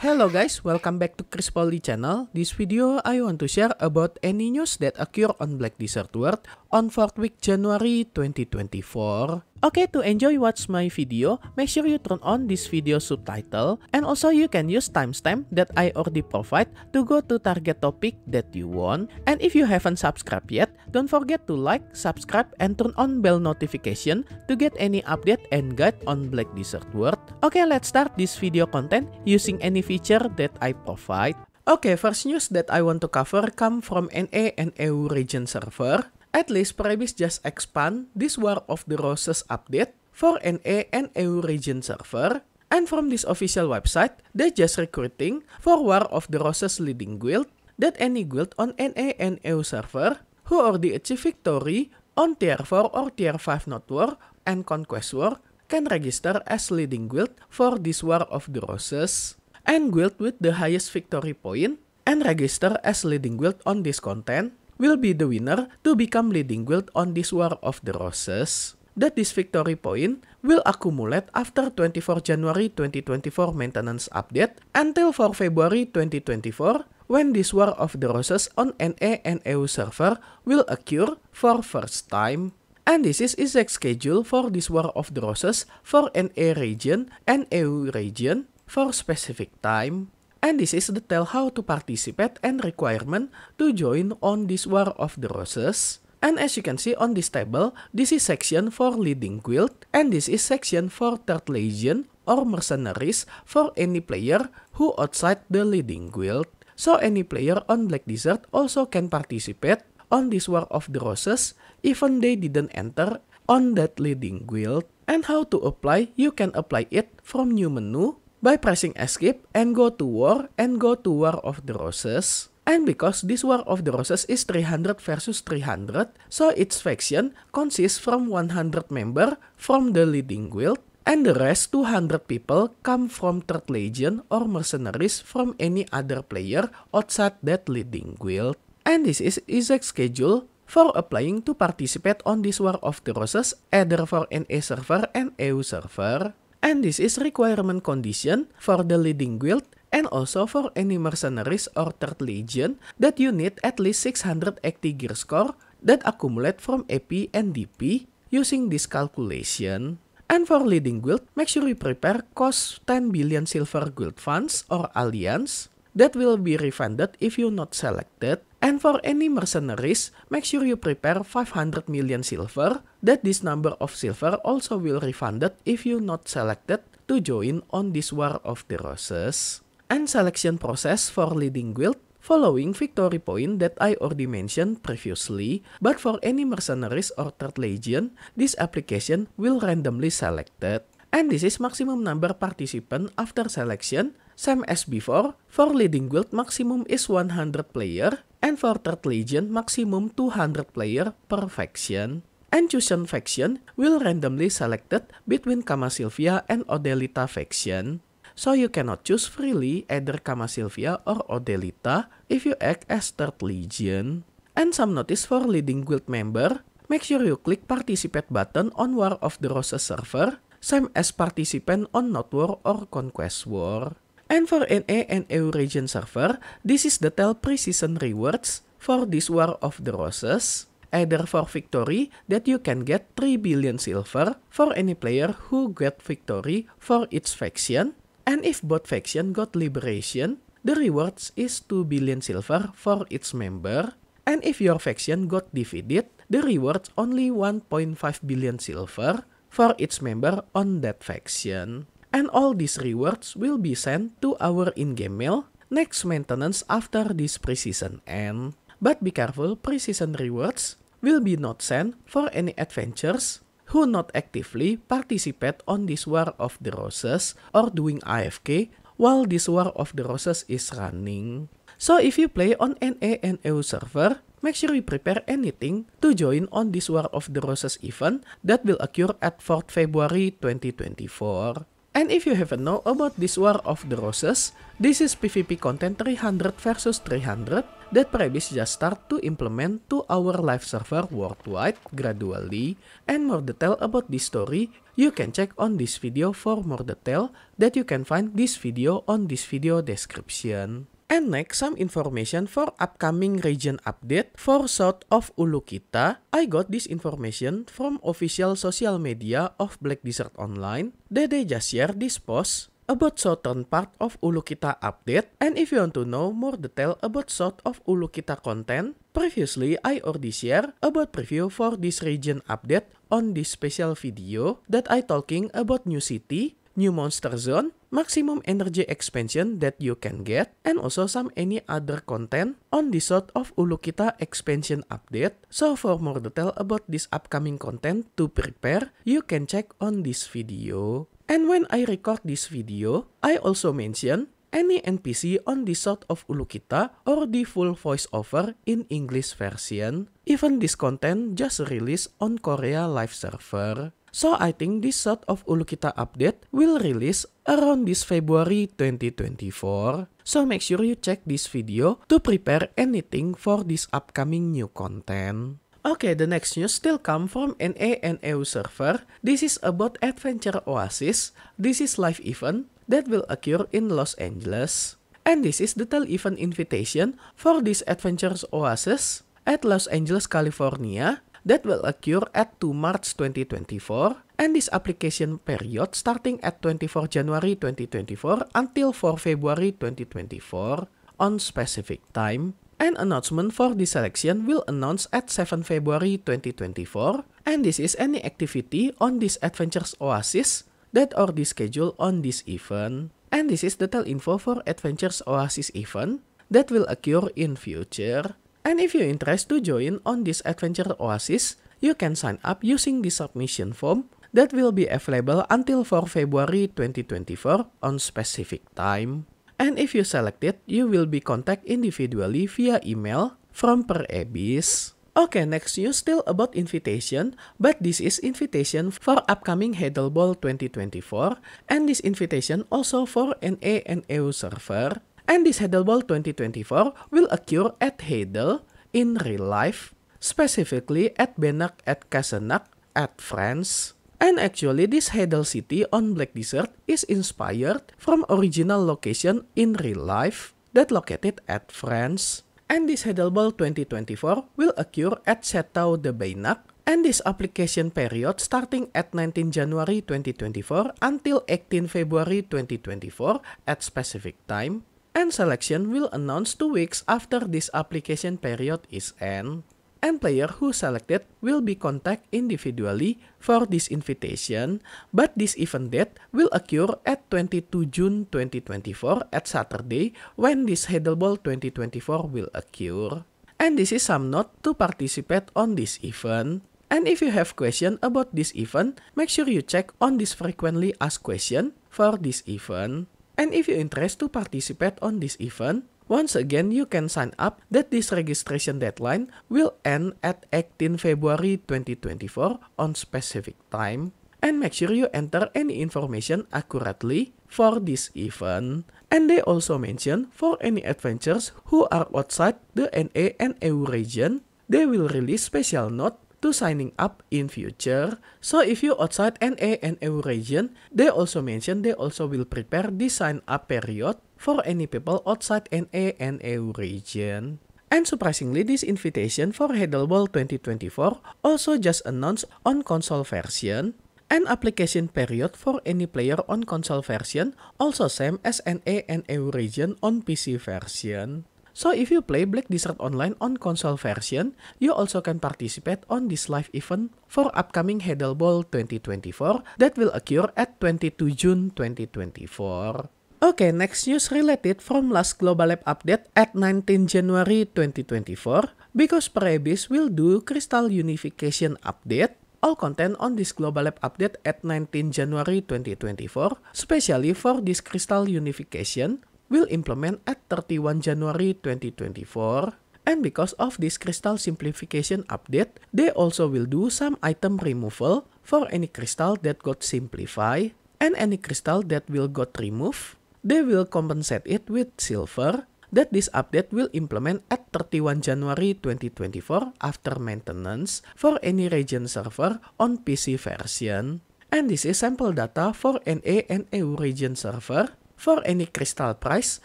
Hello guys, welcome back to Chris Polly channel. This video I want to share about any news that occur on Black Desert World on 4th week January 2024. Okay, to enjoy watch my video, make sure you turn on this video subtitle and also you can use timestamp that I already provide to go to target topic that you want. And if you haven't subscribed yet, don't forget to like, subscribe, and turn on bell notification to get any update and guide on Black Desert World. Okay, let's start this video content using any feature that I provide. Okay, first news that I want to cover come from NA and EU region server. At least Prebis just expand this War of the Roses update for NA and EU region server. And from this official website, they just recruiting for War of the Roses leading guild that any guild on NA and EU server who already achieve victory on tier 4 or tier 5 Not War and Conquest War can register as leading guild for this War of the Roses. And guild with the highest victory point and register as leading guild on this content will be the winner to become leading guild on this War of the Roses. That this victory point will accumulate after 24 January 2024 maintenance update until 4 February 2024 when this War of the Roses on and EU server will occur for first time. And this is exact schedule for this War of the Roses for NA region and EU region for specific time. And this is the tell how to participate and requirement to join on this War of the Roses. And as you can see on this table, this is section for leading guild and this is section for third legion or mercenaries for any player who outside the leading guild. So any player on Black Desert also can participate on this War of the Roses even they didn't enter on that leading guild. And how to apply? You can apply it from new menu by pressing escape and go to war and go to war of the roses. And because this War of the Roses is 300 versus 300, so its faction consists from 100 member from the leading guild, and the rest 200 people come from third legion or mercenaries from any other player outside that leading guild. And this is exact schedule for applying to participate on this War of the Roses either for NA server and EU server. And this is requirement condition for the leading guild and also for any mercenaries or third legion that you need at least 680 gear score that accumulate from AP and DP using this calculation. And for leading guild, make sure you prepare cost 10 billion silver guild funds or alliance that will be refunded if you not selected. And for any mercenaries, make sure you prepare 500 million silver, that this number of silver also will refunded if you not selected to join on this War of the Roses. And selection process for leading guild following victory point that I already mentioned previously, but for any mercenaries or third legion, this application will randomly selected. And this is maximum number participant after selection Same as before, for leading guild maximum is 100 player, and for third legion maximum 200 player per faction. And chosen faction will randomly selected between Kama Sylvia and Odelita faction. So you cannot choose freely either Kama Sylvia or Odelita if you act as third legion. And some notice for leading guild member, make sure you click participate button on War of the Roses server, same as participant on Not War or Conquest War. And for NA and EU region server, this is the tell precision rewards for this War of the Roses. Either for victory that you can get 3 billion silver for any player who get victory for its faction. And if both faction got liberation, the rewards is 2 billion silver for its member. And if your faction got defeated, the rewards only 1.5 billion silver for its member on that faction. And all these rewards will be sent to our in-game mail next maintenance after this precision end. But be careful, precision rewards will be not sent for any adventures who not actively participate on this War of the Roses or doing AFK while this War of the Roses is running. So if you play on NA and EU server, make sure you prepare anything to join on this War of the Roses event that will occur at 4th February 2024. And if you haven't know about this War of the Roses, this is PvP content 300 versus 300 that Prebis just start to implement to our live server worldwide gradually. And more detail about this story, you can check on this video for more detail that you can find this video on this video description. And next, some information for upcoming region update for south of Ulukita. I got this information from official social media of Black Desert Online. They, just share this post about southern part of Ulukita update. And if you want to know more detail about south of Ulukita content, previously I already share about preview for this region update on this special video that I talking about new city, new monster zone, maximum energy expansion that you can get, and also some any other content on the sort of Ulukita expansion update. So for more detail about this upcoming content to prepare, you can check on this video. And when I record this video, I also mention any NPC on the sort of Ulukita or the full voiceover in English version. Even this content just released on Korea live server. So I think this sort of Ulukita update will release around this February 2024. So make sure you check this video to prepare anything for this upcoming new content. Okay, the next news still come from NA and EU server. This is about Adventure Oasis. This is live event that will occur in Los Angeles. And this is the tell event invitation for this Adventures Oasis at Los Angeles, California that will occur at 2 March 2024 and this application period starting at 24 January 2024 until 4 February 2024 on specific time. An announcement for the selection will announce at 7 February 2024 and this is any activity on this Adventures Oasis that are scheduled on this event. And this is the tell info for Adventures Oasis event that will occur in future. And if you're interested to join on this Adventure Oasis, you can sign up using the submission form that will be available until 4 February 2024 on specific time. And if you select it, you will be contacted individually via email from Per Abyss. Okay, next news still about invitation, but this is invitation for upcoming Heddle Ball 2024, and this invitation also for NA and EU server. And this Ball 2024 will occur at Heddle in real life, specifically at Benak at Casenac at France. And actually this Heddle city on Black Desert is inspired from original location in real life that located at France. And this Ball 2024 will occur at Chateau de Benak and this application period starting at 19 January 2024 until 18 February 2024 at specific time and selection will announce two weeks after this application period is end. And player who selected will be contacted individually for this invitation, but this event date will occur at 22 June 2024 at Saturday when this Ball 2024 will occur. And this is some note to participate on this event. And if you have question about this event, make sure you check on this frequently asked question for this event. And if you're interested to participate on this event, once again you can sign up that this registration deadline will end at 18 February 2024 on specific time. And make sure you enter any information accurately for this event. And they also mention for any adventurers who are outside the NA and EU region, they will release special note to signing up in future. So if you outside NA and EU region, they also mention they also will prepare the sign up period for any people outside NA and EU region. And surprisingly, this invitation for Ball 2024 also just announced on console version. An application period for any player on console version also same as NA and EU region on PC version. So if you play Black Desert Online on console version, you also can participate on this live event for upcoming Heddle Ball 2024 that will occur at 22 June 2024. Okay, next news related from last Global Lab update at 19 January 2024 because Per Abyss will do Crystal Unification update all content on this Global Lab update at 19 January 2024, especially for this Crystal Unification, will implement at 31 January 2024. And because of this crystal simplification update, they also will do some item removal for any crystal that got simplified and any crystal that will got removed. They will compensate it with silver that this update will implement at 31 January 2024 after maintenance for any region server on PC version. And this is sample data for NA and EU region server for any crystal price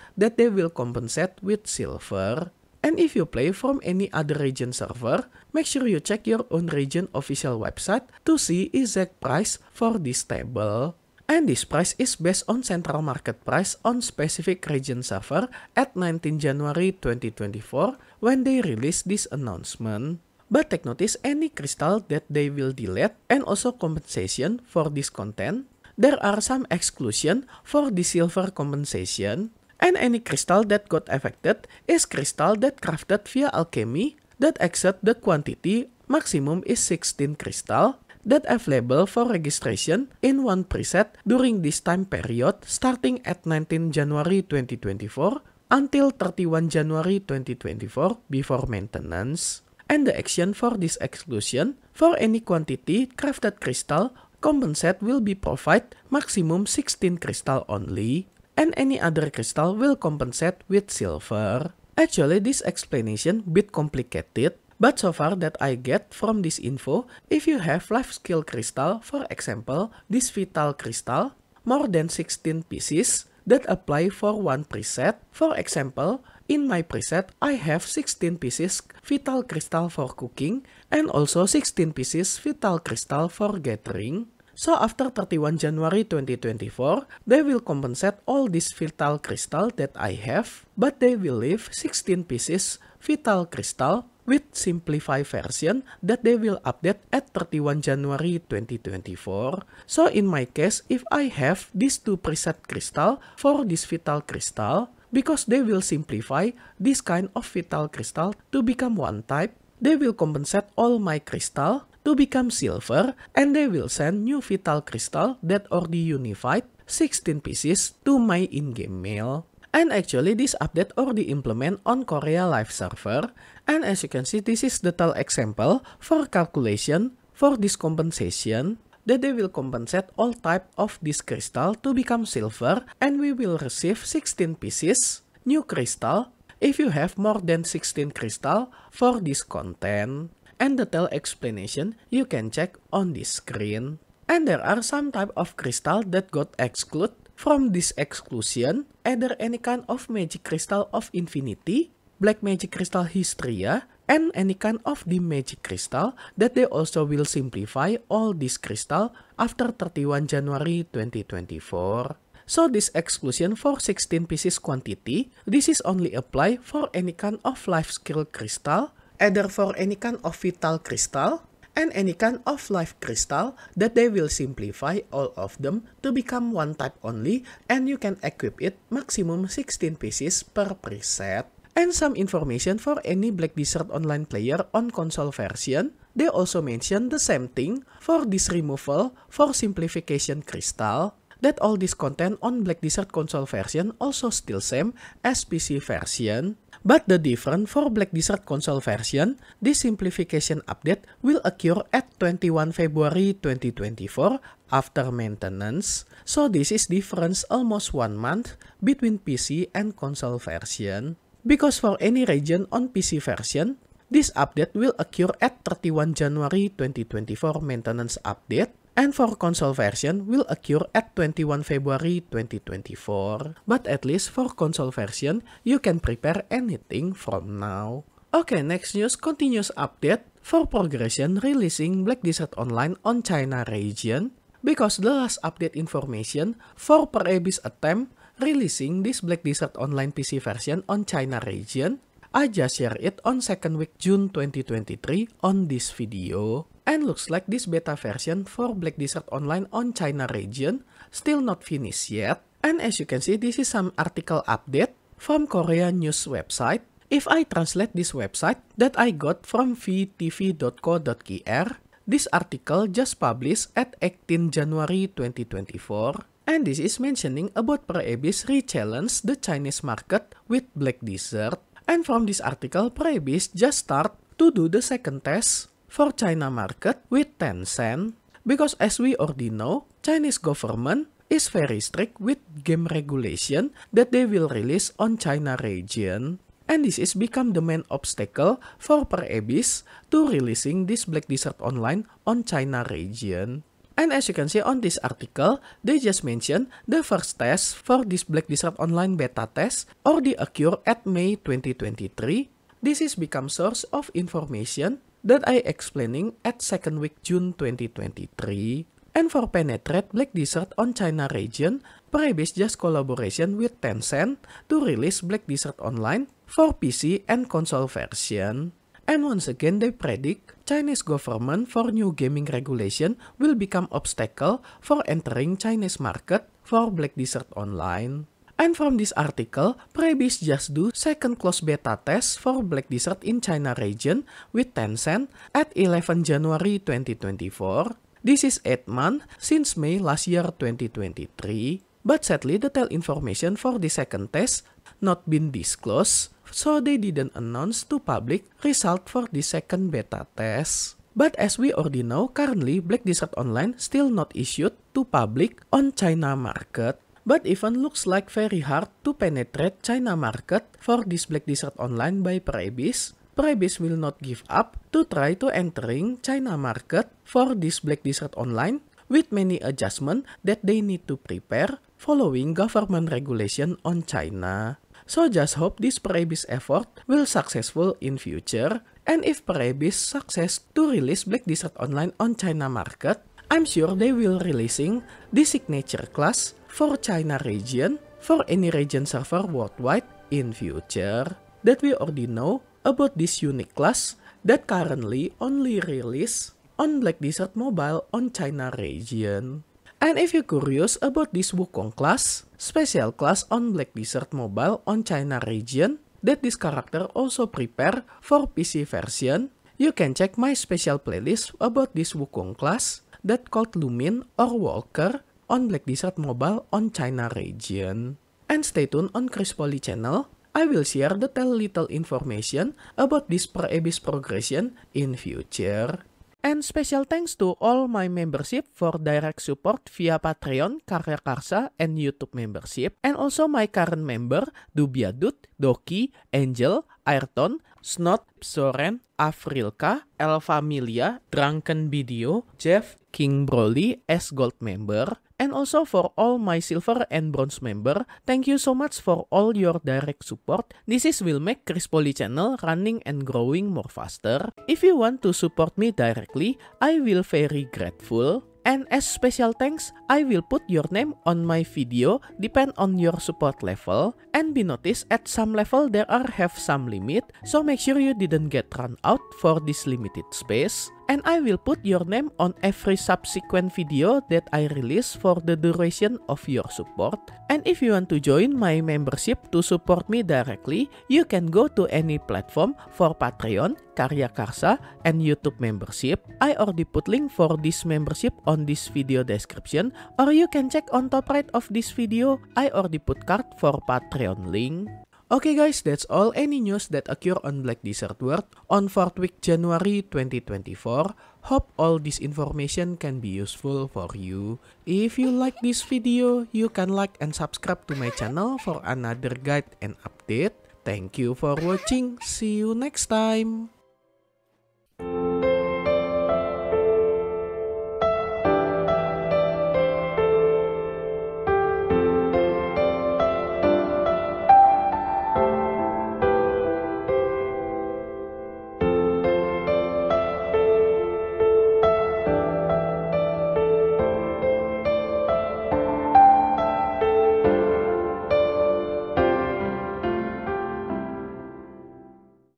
that they will compensate with silver. And if you play from any other region server, make sure you check your own region official website to see exact price for this table. And this price is based on central market price on specific region server at 19 January 2024 when they release this announcement. But take notice any crystal that they will delete and also compensation for this content. There are some exclusion for the silver compensation and any crystal that got affected is crystal that crafted via alchemy that exceed the quantity maximum is 16 crystal that available for registration in one preset during this time period starting at 19 January 2024 until 31 January 2024 before maintenance. And the action for this exclusion for any quantity crafted crystal compensate will be provide maximum 16 crystal only and any other crystal will compensate with silver. Actually, this explanation bit complicated, but so far that I get from this info, if you have life skill crystal, for example, this vital crystal, more than 16 pieces that apply for one preset. For example, in my preset, I have 16 pieces vital crystal for cooking and also 16 pieces vital crystal for gathering. So after 31 January 2024, they will compensate all this vital crystal that I have, but they will leave 16 pieces vital crystal with simplified version that they will update at 31 January 2024. So in my case, if I have these two preset crystal for this vital crystal, because they will simplify this kind of vital crystal to become one type, they will compensate all my crystal to become silver and they will send new vital crystal that already unified 16 pieces to my in-game mail. And actually this update already implement on Korea Live server and as you can see this is the tell example for calculation for this compensation that they will compensate all type of this crystal to become silver and we will receive 16 pieces new crystal if you have more than 16 crystal for this content and detailed explanation you can check on this screen. And there are some type of crystal that got excluded from this exclusion, either any kind of magic crystal of infinity, black magic crystal hysteria, and any kind of the magic crystal that they also will simplify all this crystal after 31 January 2024. So this exclusion for 16 pieces quantity, this is only apply for any kind of life skill crystal either for any kind of vital crystal and any kind of life crystal that they will simplify all of them to become one type only and you can equip it maximum 16 pieces per preset. And some information for any Black Desert Online player on console version, they also mention the same thing for this removal for simplification crystal that all this content on Black Desert console version also still same as PC version. But the difference for Black Desert console version, this simplification update will occur at 21 February 2024 after maintenance. So this is difference almost one month between PC and console version. Because for any region on PC version, this update will occur at 31 January 2024 maintenance update and for console version will occur at 21 February 2024. But at least for console version, you can prepare anything from now. Okay, next news continuous update for progression releasing Black Desert Online on China region because the last update information for Per Abyss attempt releasing this Black Desert Online PC version on China region I just share it on second week June 2023 on this video. And looks like this beta version for Black Desert Online on China region still not finished yet. And as you can see, this is some article update from Korea news website. If I translate this website that I got from vtv.co.kr, this article just published at 18 January 2024. And this is mentioning about Per Abyss re-challenge the Chinese market with Black Desert. And from this article, Per Abyss just start to do the second test for China market with Tencent. Because as we already know, Chinese government is very strict with game regulation that they will release on China region. And this is become the main obstacle for Per Abyss to releasing this Black Desert Online on China region. And as you can see on this article, they just mentioned the first test for this Black Desert Online beta test already occurred at May 2023. This is become source of information that I explaining at second week June 2023. And for penetrate Black Desert on China region, Prebis just collaboration with Tencent to release Black Desert Online for PC and console version. And once again, they predict Chinese government for new gaming regulation will become obstacle for entering Chinese market for Black Desert Online. And from this article, Prebis just do second close beta test for Black Desert in China region with Tencent at 11 January 2024. This is 8 months since May last year 2023. But sadly, detailed information for the second test not been disclosed so they didn't announce to public result for the second beta test. But as we already know, currently Black Desert Online still not issued to public on China market. But even looks like very hard to penetrate China market for this Black Desert Online by Prebis. Prebis will not give up to try to entering China market for this Black Desert Online with many adjustment that they need to prepare following government regulation on China. So just hope this Prebis effort will successful in future. And if Prebis success to release Black Desert Online on China market, I'm sure they will releasing the signature class for China region for any region server worldwide in future. That we already know about this unique class that currently only release on Black Desert Mobile on China region. And if you're curious about this Wukong class, special class on Black Desert Mobile on China region, that this character also prepare for PC version, you can check my special playlist about this Wukong class that called Lumin or Walker on Black Desert Mobile on China region. And stay tuned on Chris Poly channel, I will share detailed little information about this per Abyss progression in future. And special thanks to all my membership for direct support via Patreon, Karya Karsa, and YouTube membership. And also my current member, Dubiadut, Doki, Angel, Ayrton, Snot, Soren, Afrilka, Elfamilia, Drunken Video, Jeff, King Broly as gold member, and also for all my silver and bronze member, thank you so much for all your direct support. This is will make Chris Poly channel running and growing more faster. If you want to support me directly, I will very grateful. And as special thanks, I will put your name on my video depend on your support level and be noticed at some level there are have some limit so make sure you didn't get run out for this limited space and I will put your name on every subsequent video that I release for the duration of your support. And if you want to join my membership to support me directly, you can go to any platform for Patreon, Karya Karsa, and YouTube membership. I already put link for this membership on this video description or you can check on top right of this video, I already put card for Patreon link. Okay guys, that's all any news that occur on Black Desert World on 4th week January 2024. Hope all this information can be useful for you. If you like this video, you can like and subscribe to my channel for another guide and update. Thank you for watching. See you next time.